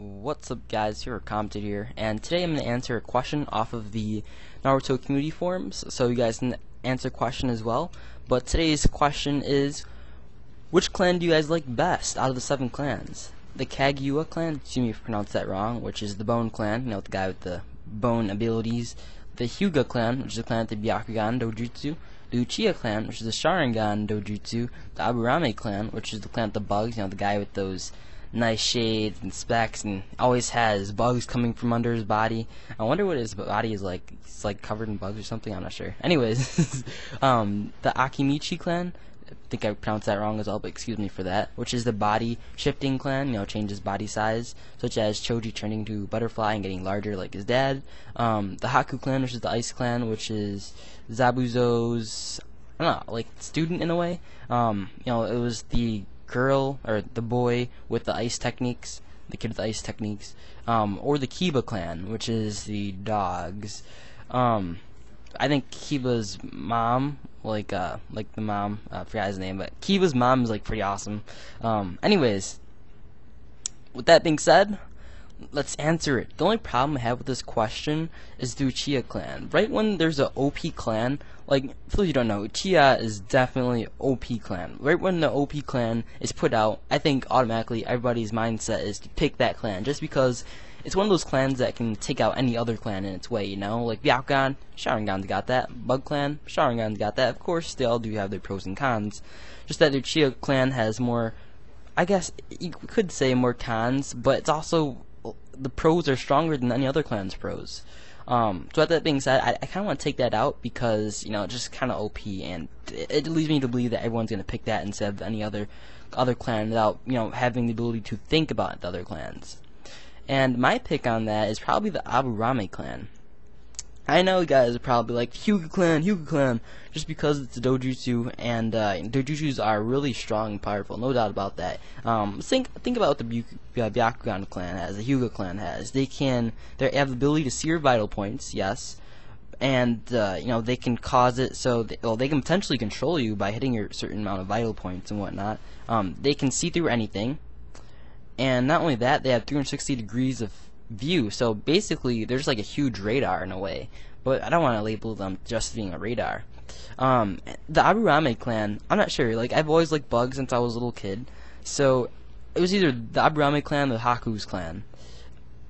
What's up guys, here Commented here, and today I'm going to answer a question off of the Naruto community forums, so you guys can answer a question as well. But today's question is, which clan do you guys like best out of the seven clans? The Kaguya clan, excuse me if I pronounced that wrong, which is the Bone clan, you know, the guy with the bone abilities. The Hyuga clan, which is the clan with the Byakugan Dojutsu. The Uchiha clan, which is the Sharingan Dojutsu. The Aburame clan, which is the clan with the bugs, you know, the guy with those nice shades and specs and always has bugs coming from under his body. I wonder what his body is like. It's like covered in bugs or something. I'm not sure. Anyways, um, the Akimichi clan. I think I pronounced that wrong as well, but excuse me for that. Which is the body shifting clan, you know, changes body size, such as Choji turning to butterfly and getting larger like his dad. Um, the Haku clan, which is the ice clan, which is Zabuza's, I don't know, like student in a way. Um, you know, it was the girl or the boy with the ice techniques, the kid with the ice techniques, um, or the Kiba clan, which is the dogs. Um, I think Kiba's mom, like uh, like the mom, uh, I forgot his name, but Kiba's mom is like pretty awesome. Um, anyways, with that being said, let's answer it. The only problem I have with this question is the Uchiha clan. Right when there's an OP clan, like, for those you don't know, Uchiha is definitely OP clan. Right when the OP clan is put out, I think automatically everybody's mindset is to pick that clan, just because it's one of those clans that can take out any other clan in its way, you know? Like Byakugan, Sharingan's got that. Bug clan, Sharingan's got that. Of course, they all do have their pros and cons. Just that the Uchiha clan has more, I guess, you could say more cons, but it's also the pros are stronger than any other clan's pros. Um, so with that being said, I, I kind of want to take that out because you know it's just kind of OP, and it, it, leads me to believe that everyone's gonna pick that instead of any other other clan without you know having the ability to think about the other clans. And my pick on that is probably the Aburame clan. I know you guys are probably like Hyuga Clan, Hyuga Clan, just because it's a dojutsu, and uh, dojutsus are really strong and powerful, no doubt about that. Um, think think about what the Byakugan clan has, the Hyuga clan has. They can they have the ability to see your vital points, yes, and uh, you know they can cause it so they, well they can potentially control you by hitting your certain amount of vital points and whatnot. Um, they can see through anything, and not only that, they have 360 degrees of view. So basically, there's like a huge radar in a way. But I don't want to label them just being a radar. Um, the Aburame clan, I'm not sure. Like I've always liked bugs since I was a little kid. So it was either the Aburame clan or the Haku's clan.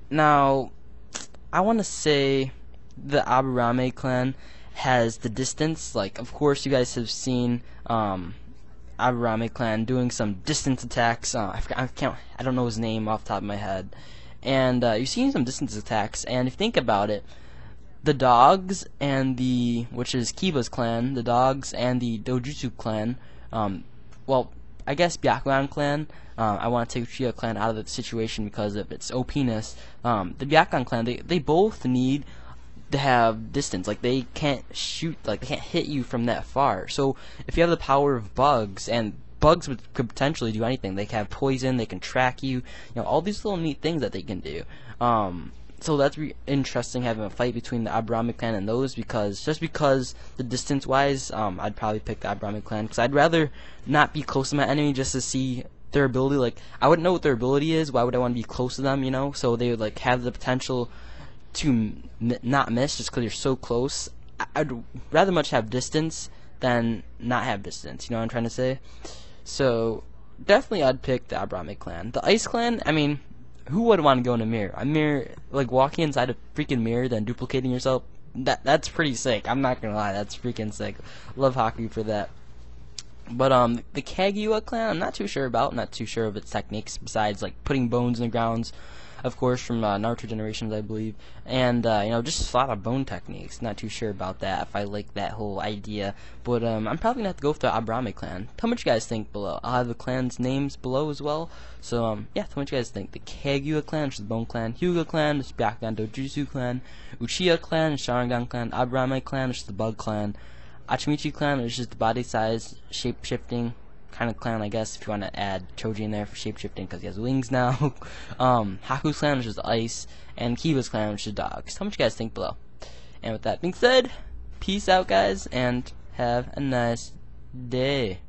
Now, I want to say the Aburame clan has the distance. Like, of course, you guys have seen um, Aburame clan doing some distance attacks. Uh, I, I can't. I don't know his name off the top of my head and uh, you've seen some distance attacks. And if you think about it, the dogs and the which is Kiba's clan, the dogs and the Dojutsu clan, um, well, I guess Byakugan clan. Uh, I want to take Uchiha clan out of the situation because of its OPness. Um, the Byakugan clan, they they both need to have distance. Like they can't shoot, like they can't hit you from that far. So if you have the power of bugs and bugs would, could potentially do anything. They can have poison. They can track you. You know, all these little neat things that they can do. Um, so that's re- interesting having a fight between the Aburame clan and those because just because the distance wise, um, I'd probably pick the Aburame clan because I'd rather not be close to my enemy just to see their ability. Like I wouldn't know what their ability is. Why would I want to be close to them? You know, so they would like have the potential to not miss just because you're so close. I'd rather much have distance than not have distance. You know what I'm trying to say? So definitely, I'd pick the Aburame clan. The Ice clan, I mean, who would want to go in a mirror? A mirror, like walking inside a freaking mirror, then duplicating yourself. That that's pretty sick. I'm not gonna lie, that's freaking sick. Love Haku for that. But um, the Kaguya clan, I'm not too sure about. Not too sure of its techniques besides like putting bones in the grounds of course, from uh, Naruto Generations, I believe, and uh, you know, just a lot of bone techniques. Not too sure about that if I like that whole idea, but um, I'm probably gonna have to go with the Aburame clan. Tell me what you guys think below. I'll have the clan's names below as well. So um, yeah, tell me what you guys think. The Kaguya clan, which is the Bone clan, Hyuga clan, which is Byakugan Dojutsu clan, Uchiha clan, Sharingan clan, Aburame clan, which is the Bug clan, Akimichi clan, which is the body size, shape shifting, kind of clan, I guess, if you want to add Choji in there for shapeshifting because he has wings now. um, Haku's clan, which is ice, and Kiba's clan, which is dogs. Me what you guys think below. And with that being said, peace out, guys, and have a nice day.